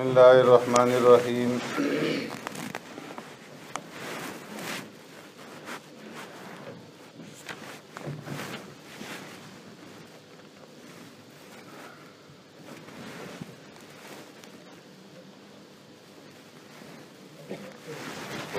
بسم الله الرحمن الرحيم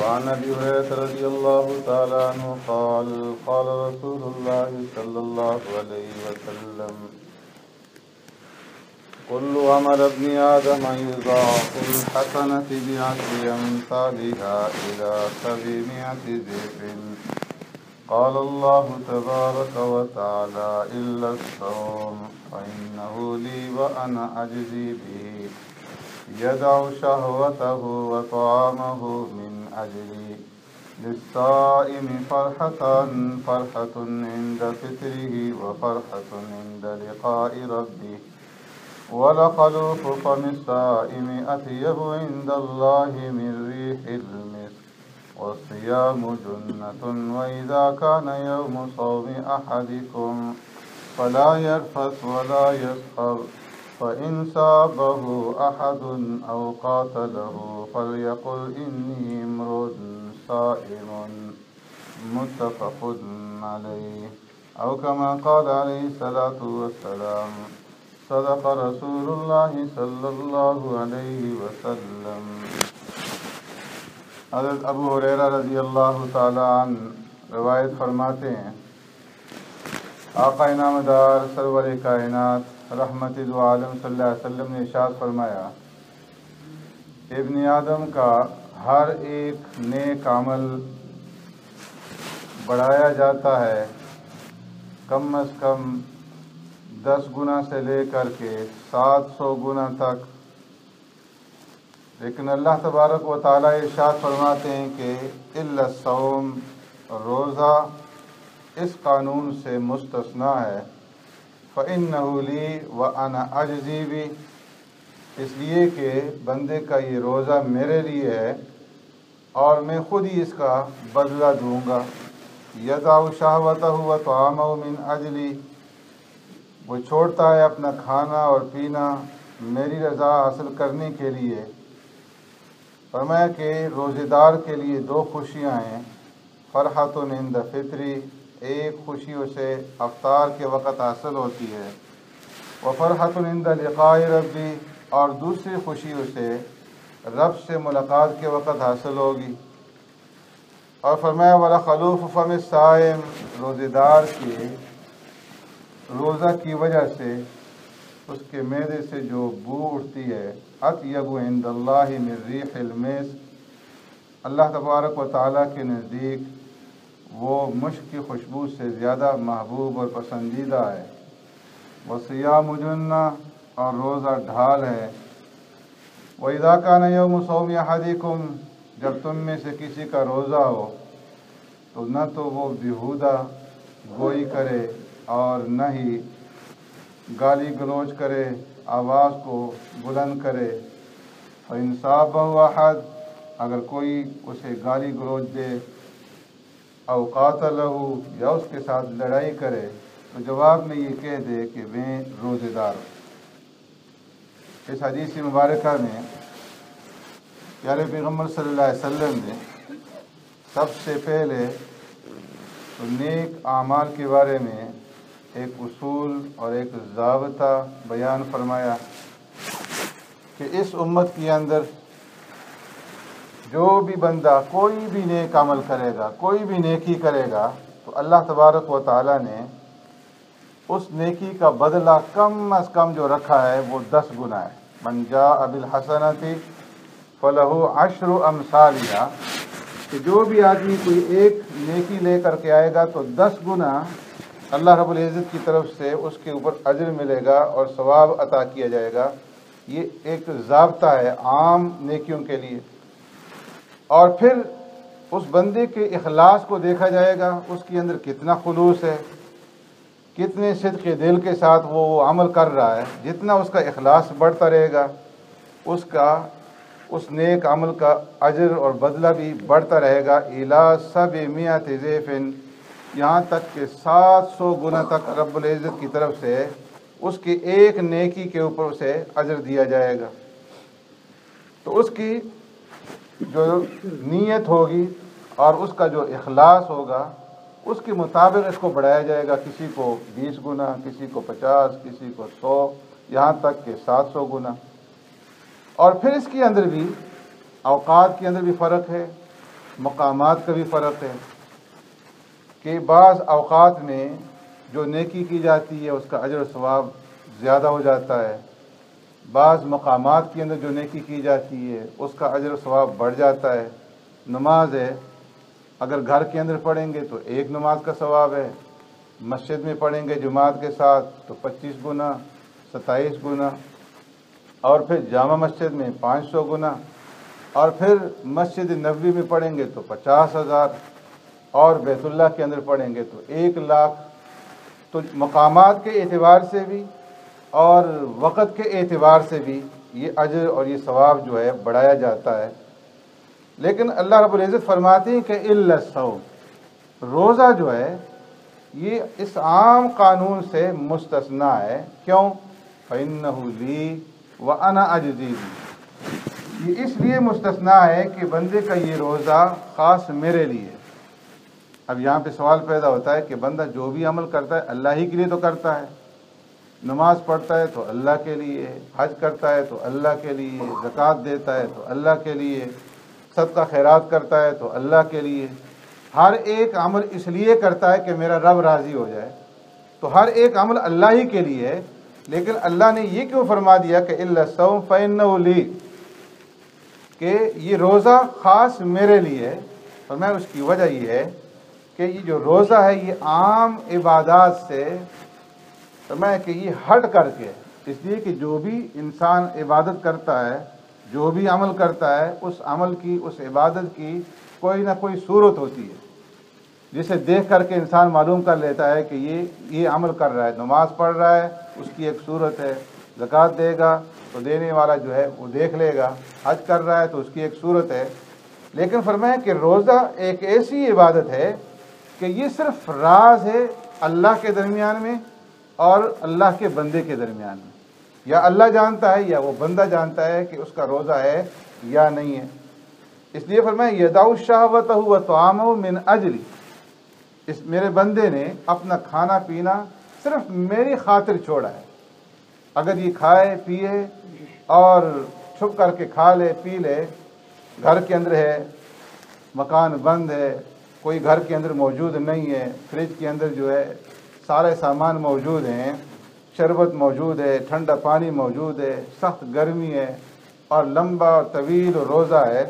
وعن أبي هريرة رضي الله تعالى عنه قال قال رسول الله صلى الله عليه وسلم كل عمل ابن آدم يضاعف الحسنة بعشر أمثالها إلى سبعمائة ضعف قال الله تبارك وتعالى إلا الصوم فإنه لي وأنا أجزي به. يدع شهوته وطعامه من أجلي. للصائم فرحة فرحة عند فطره وفرحة عند لقاء ربه. ولخلوف فم الصائم أطيب عند الله من ريح المسك والصيام جنة وإذا كان يوم صوم أحدكم فلا يرفث ولا يسخر فإن سابه أحد أو قاتله فليقل إني امرؤ صائم متفق عليه. أو كما قال عليه الصلاة والسلام صدق رسول الله صلی اللہ علیہ وسلم. حضرت ابو حریرہ رضی اللہ تعالی عنہ روایت فرماتے ہیں، آقا انعامدار سرور کائنات رحمت العالم صلی اللہ علیہ وسلم نے اشاد فرمایا، ابن آدم کا ہر ایک نیک عمل بڑھایا جاتا ہے، کم از کم دس گنا سے لے کر کے سات سو گنا تک۔ لیکن اللہ تبارک و تعالیٰ ارشاد فرماتے ہیں کہ السوم روزہ اس قانون سے مستثنا ہے۔ فعن نحولی و ان اجزی بھی اس لیے کہ بندے کا یہ روزہ میرے لیے ہے اور میں خود ہی اس کا بدلہ دوں گا۔ یدا شاہوت ہوا تو عام من اجلی وہ چھوڑتا ہے اپنا کھانا اور پینا میری رضا حاصل کرنے کے لیے۔ فرمایا کہ روزے دار کے لیے دو خوشیاں ہیں۔ فرحت و نند فطری، ایک خوشی اسے افطار کے وقت حاصل ہوتی ہے۔ وہ فرحت و نند ربی اور دوسری خوشی اسے رب سے ملاقات کے وقت حاصل ہوگی۔ اور فرمایا والا خلوف فم سائم روزے دار کی روزہ کی وجہ سے اس کے میدے سے جو بو اٹھتی ہے ات عند اللہ ریح المیس اللہ تبارک و تعالیٰ کے نزدیک وہ مشق کی خوشبو سے زیادہ محبوب اور پسندیدہ ہے۔ وہ سیاہ مجنہ اور روزہ ڈھال ہے۔ وہ اداکہ نہیں ہو مسوم یا جب تم میں سے کسی کا روزہ ہو، تو نہ تو وہ بیہودہ گوئی کرے۔ اور نہ ہی گالی گلوچ کرے، آواز کو بلند کرے۔ اور انصاف حد اگر کوئی اسے گالی گلوچ دے اوقات لہو یا اس کے ساتھ لڑائی کرے، تو جواب میں یہ کہہ دے کہ میں روزے دار ہوں۔ اس حدیث مبارکہ میں پیارے پیغمبر صلی اللہ علیہ وسلم نے سب سے پہلے تو نیک اعمال کے بارے میں ایک اصول اور ایک ضابطہ بیان فرمایا کہ اس امت کے اندر جو بھی بندہ کوئی بھی نیک عمل کرے گا، کوئی بھی نیکی کرے گا، تو اللہ تبارک و تعالیٰ نے اس نیکی کا بدلہ کم از کم جو رکھا ہے، وہ دس گنا ہے۔ منجا اب الحسنتی فلاح عشر امثالیہ کہ جو بھی آدمی کوئی ایک نیکی لے کر کے آئے گا، تو دس گنا اللہ رب العزت کی طرف سے اس کے اوپر اجر ملے گا اور ثواب عطا کیا جائے گا۔ یہ ایک ضابطہ ہے عام نیکیوں کے لیے۔ اور پھر اس بندے کے اخلاص کو دیکھا جائے گا۔ اس کے اندر کتنا خلوص ہے، کتنے صدق دل کے ساتھ وہ عمل کر رہا ہے۔ جتنا اس کا اخلاص بڑھتا رہے گا، اس کا، اس نیک عمل کا اجر اور بدلہ بھی بڑھتا رہے گا۔ الا سب میاں تیزیفن یہاں تک کہ سات سو گنا تک رب العزت کی طرف سے اس کی ایک نیکی کے اوپر اسے اجر دیا جائے گا۔ تو اس کی جو نیت ہوگی اور اس کا جو اخلاص ہوگا، اس کے مطابق اس کو بڑھایا جائے گا۔ کسی کو بیس گنا، کسی کو پچاس، کسی کو سو، یہاں تک کہ سات سو گنا۔ اور پھر اس کے اندر بھی اوقات کے اندر بھی فرق ہے، مقامات کا بھی فرق ہے۔ کہ بعض اوقات میں جو نیکی کی جاتی ہے، اس کا اجر و ثواب زیادہ ہو جاتا ہے۔ بعض مقامات کے اندر جو نیکی کی جاتی ہے، اس کا اجر و ثواب بڑھ جاتا ہے۔ نماز ہے، اگر گھر کے اندر پڑھیں گے تو ایک نماز کا ثواب ہے۔ مسجد میں پڑھیں گے جماعت کے ساتھ تو پچیس گنا، ستائیس گنا۔ اور پھر جامع مسجد میں پانچ سو گنا۔ اور پھر مسجد نبوی میں پڑھیں گے تو پچاس ہزار۔ اور بیت اللہ کے اندر پڑھیں گے تو ایک لاکھ تو مقامات کے اعتبار سے بھی اور وقت کے اعتبار سے بھی یہ اجر اور یہ ثواب جو ہے بڑھایا جاتا ہے۔ لیکن اللہ رب العزت فرماتے ہیں کہ سو روزہ جو ہے یہ اس عام قانون سے مستثنا ہے۔ کیوں؟ لی و انا اجزی یہ اس لیے مستثنا ہے کہ بندے کا یہ روزہ خاص میرے لیے اب یہاں پہ سوال پیدا ہوتا ہے کہ بندہ جو بھی عمل کرتا ہے اللہ ہی کے لیے تو کرتا ہے۔ نماز پڑھتا ہے تو اللہ کے لیے، حج کرتا ہے تو اللہ کے لیے، زکوٰۃ دیتا ہے تو اللہ کے لیے، صدقہ خیرات کرتا ہے تو اللہ کے لیے۔ ہر ایک عمل اس لیے کرتا ہے کہ میرا رب راضی ہو جائے۔ تو ہر ایک عمل اللہ ہی کے لیے ہے۔ لیکن اللہ نے یہ کیوں فرما دیا کہ اللہ سو فین لی کہ یہ روزہ خاص میرے لیے ہے۔ اور میں اس کی وجہ یہ ہے کہ یہ جو روزہ ہے، یہ عام عبادات سے میں کہ یہ ہٹ کر کے، اس لیے کہ جو بھی انسان عبادت کرتا ہے، جو بھی عمل کرتا ہے، اس عمل کی، اس عبادت کی کوئی نہ کوئی صورت ہوتی ہے۔ جسے دیکھ کر کے انسان معلوم کر لیتا ہے کہ یہ یہ عمل کر رہا ہے۔ نماز پڑھ رہا ہے، اس کی ایک صورت ہے۔ زکوٰۃ دے گا تو دینے والا جو ہے، وہ دیکھ لے گا۔ حج کر رہا ہے تو اس کی ایک صورت ہے۔ لیکن فرمائیں کہ روزہ ایک ایسی عبادت ہے کہ یہ صرف راز ہے اللہ کے درمیان میں اور اللہ کے بندے کے درمیان میں۔ یا اللہ جانتا ہے یا وہ بندہ جانتا ہے کہ اس کا روزہ ہے یا نہیں ہے۔ اس لیے فرمایا یداؤ شاہوت ہوا تو من اجلی۔ اس میرے بندے نے اپنا کھانا پینا صرف میری خاطر چھوڑا ہے۔ اگر یہ کھائے، پیے اور چھپ کر کے کھا لے، پی لے، گھر کے اندر ہے، مکان بند ہے کوئی گھر کے اندر موجود نہیں ہے، فریج کے اندر جو ہے سارے سامان موجود ہیں، شربت موجود ہے، ٹھنڈا پانی موجود ہے، سخت گرمی ہے اور لمبا اور طویل روزہ ہے،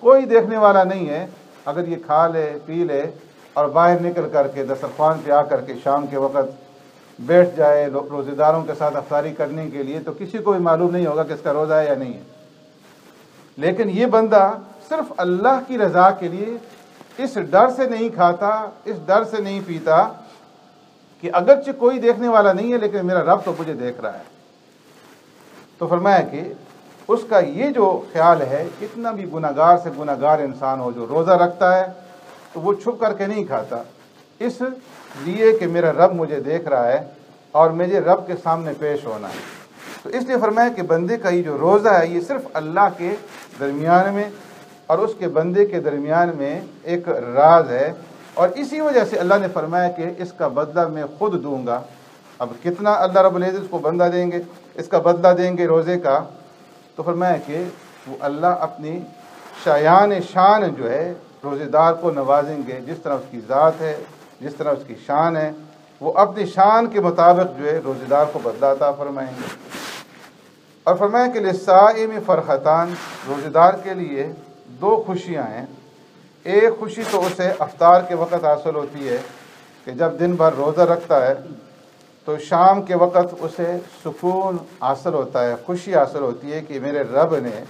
کوئی دیکھنے والا نہیں ہے۔ اگر یہ کھا لے، پی لے اور باہر نکل کر کے دسترخوان پہ آ کر کے شام کے وقت بیٹھ جائے روزے داروں کے ساتھ افطاری کرنے کے لیے تو کسی کو بھی معلوم نہیں ہوگا کہ اس کا روزہ ہے یا نہیں ہے۔ لیکن یہ بندہ صرف اللہ کی رضا کے لیے اس ڈر سے نہیں کھاتا، اس ڈر سے نہیں پیتا کہ اگرچہ کوئی دیکھنے والا نہیں ہے، لیکن میرا رب تو مجھے دیکھ رہا ہے۔ تو فرمایا کہ اس کا یہ جو خیال ہے، اتنا بھی گناگار سے گناگار انسان ہو، جو روزہ رکھتا ہے، تو وہ چھپ کر کے نہیں کھاتا۔ اس لیے کہ میرا رب مجھے دیکھ رہا ہے اور مجھے رب کے سامنے پیش ہونا ہے۔ تو اس لیے فرمایا کہ بندے کا یہ جو روزہ ہے، یہ صرف اللہ کے درمیان میں اور اس کے بندے کے درمیان میں ایک راز ہے اور اسی وجہ سے اللہ نے فرمایا کہ اس کا بدلہ میں خود دوں گا۔ اب کتنا اللہ رب العزت اس کو بندہ دیں گے، اس کا بدلہ دیں گے روزے کا، تو فرمایا کہ وہ اللہ اپنی شایان شان جو ہے، روزے دار کو نوازیں گے۔ جس طرح اس کی ذات ہے، جس طرح اس کی شان ہے، وہ اپنی شان کے مطابق جو ہے روزے دار کو بدلاتا فرمائیں گے۔ اور فرمایا کہ لسائی میں فرحتان، روزے دار کے لیے دو خوشیاں ہیں۔ ایک خوشی تو اسے افطار کے وقت حاصل ہوتی ہے کہ جب دن بھر روزہ رکھتا ہے، تو شام کے وقت اسے سکون حاصل ہوتا ہے، خوشی حاصل ہوتی ہے کہ میرے رب نے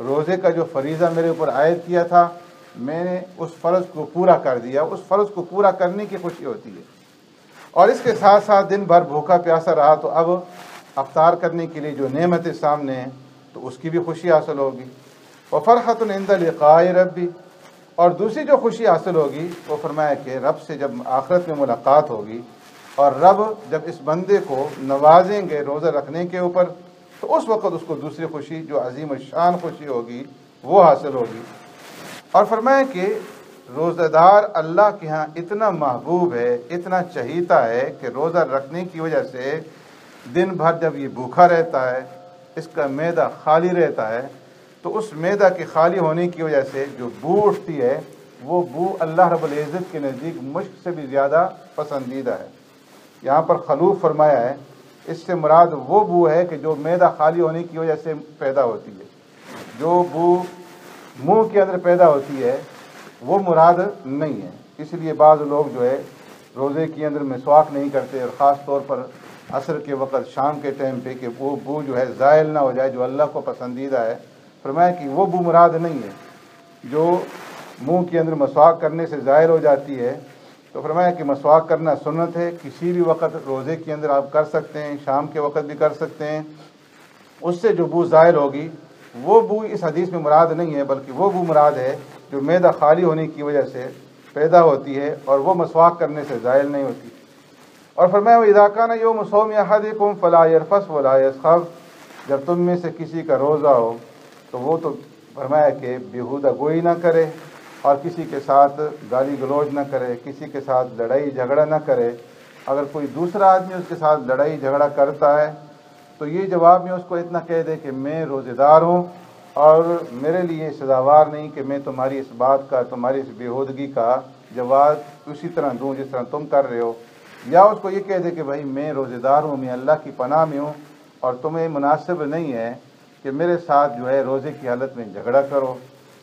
روزے کا جو فریضہ میرے اوپر عائد کیا تھا، میں نے اس فرض کو پورا کر دیا۔ اس فرض کو پورا کرنے کی خوشی ہوتی ہے۔ اور اس کے ساتھ ساتھ دن بھر بھوکا پیاسا رہا، تو اب افطار کرنے کے لیے جو نعمتیں سامنے ہیں، تو اس کی بھی خوشی حاصل ہوگی۔ وہ فرحت الند القائے ربی۔ اور دوسری جو خوشی حاصل ہوگی، وہ فرمایا کہ رب سے جب آخرت میں ملاقات ہوگی اور رب جب اس بندے کو نوازیں گے روزہ رکھنے کے اوپر، تو اس وقت اس کو دوسری خوشی، جو عظیم الشان خوشی ہوگی، وہ حاصل ہوگی۔ اور فرمائیں کہ روزہ دار اللہ کے ہاں اتنا محبوب ہے، اتنا چہیتا ہے کہ روزہ رکھنے کی وجہ سے دن بھر جب یہ بھوکھا رہتا ہے، اس کا میدہ خالی رہتا ہے تو اس میدہ کے خالی ہونے کی وجہ سے جو بو اٹھتی ہے، وہ بو اللہ رب العزت کے نزدیک مشق سے بھی زیادہ پسندیدہ ہے۔ یہاں پر خلوف فرمایا ہے، اس سے مراد وہ بو ہے کہ جو میدہ خالی ہونے کی وجہ سے پیدا ہوتی ہے۔ جو بو منہ کے اندر پیدا ہوتی ہے، وہ مراد نہیں ہے۔ اس لیے بعض لوگ جو ہے، روزے کے اندر مسواک نہیں کرتے اور خاص طور پر عصر کے وقت، شام کے ٹائم پہ کہ وہ بو جو ہے، زائل نہ ہو جائے، جو اللہ کو پسندیدہ ہے۔ فرمایا کہ وہ بو مراد نہیں ہے، جو منہ کے اندر مسواک کرنے سے ظاہر ہو جاتی ہے، تو فرمایا کہ مسواک کرنا سنت ہے، کسی بھی وقت روزے کے اندر آپ کر سکتے ہیں، شام کے وقت بھی کر سکتے ہیں۔ اس سے جو بو ظاہر ہوگی، وہ بو اس حدیث میں مراد نہیں ہے، بلکہ وہ بو مراد ہے جو میدہ خالی ہونے کی وجہ سے پیدا ہوتی ہے اور وہ مسواک کرنے سے ظاہر نہیں ہوتی۔ اور فرمایا وہ اداکہ نہ یو مسوم یا حد کم فلاح یرفس ولا یسخب جب تم میں سے کسی کا روزہ ہو تو وہ تو فرمایا کہ بیہودہ گوئی نہ کرے اور کسی کے ساتھ گالی گلوچ نہ کرے، کسی کے ساتھ لڑائی جھگڑا نہ کرے۔ اگر کوئی دوسرا آدمی اس کے ساتھ لڑائی جھگڑا کرتا ہے تو یہ جواب میں اس کو اتنا کہہ دے کہ میں روزے دار ہوں اور میرے لیے سزاوار نہیں کہ میں تمہاری اس بات کا، تمہاری اس بیہودگی کا جواب اسی طرح دوں جس طرح تم کر رہے ہو۔ یا اس کو یہ کہہ دے کہ بھائی میں روزے دار ہوں، میں اللہ کی پناہ میں ہوں اور تمہیں مناسب نہیں ہے کہ میرے ساتھ جو ہے روزے کی حالت میں جھگڑا کرو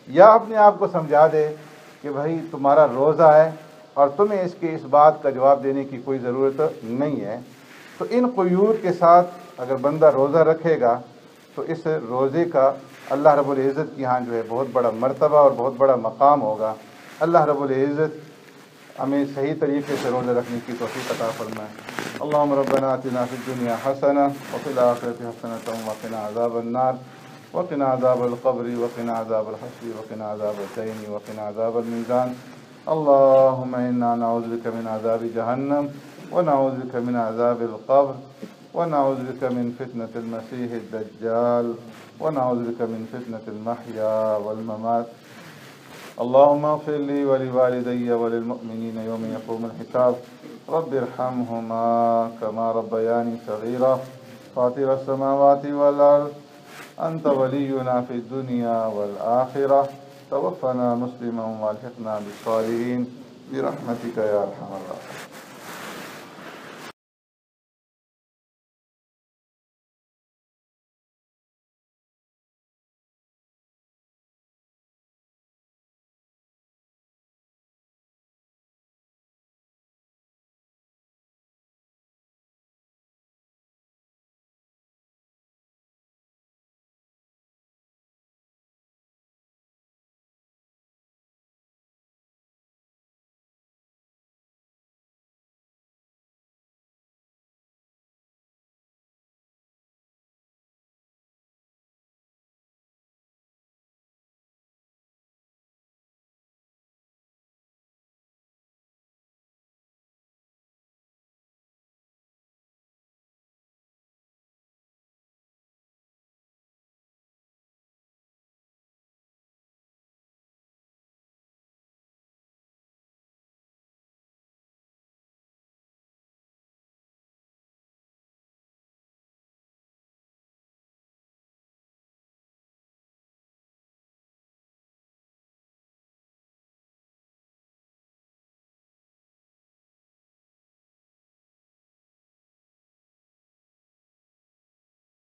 یا اپنے آپ کو سمجھا دے کہ بھائی تمہارا روزہ ہے اور تمہیں اس کے اس بات کا جواب دینے کی کوئی ضرورت نہیں ہے، تو ان قیور کے ساتھ اگر بندہ روزہ رکھے گا تو اس روزے کا اللہ رب العزت کی ہاں جو ہے بہت بڑا مرتبہ اور بہت بڑا مقام ہوگا۔ اللہ رب العزت ہمیں صحیح طریقے سے روزہ رکھنے کی توفیق عطا فرمائے۔ اللهم ربنا آتنا في الدنيا حسنة وفي الآخرة حسنة وقنا عذاب النار. وقنا عذاب القبر وقنا عذاب الحشر وقنا عذاب الدين وقنا عذاب الميزان. اللهم إنا نعوذ بك من عذاب جهنم ونعوذ بك من عذاب القبر ونعوذ بك من فتنة المسيح الدجال ونعوذ بك من فتنة المحيا والممات. اللهم اغفر لي ولوالدي وللمؤمنين يوم يقوم الحساب. رب ارحمهما كما ربياني صغيرا. فاطر السماوات والأرض أنت ولينا في الدنيا والآخرة. توفنا مسلما وألحقنا بالصالحين. برحمتك يا أرحم الراحمين.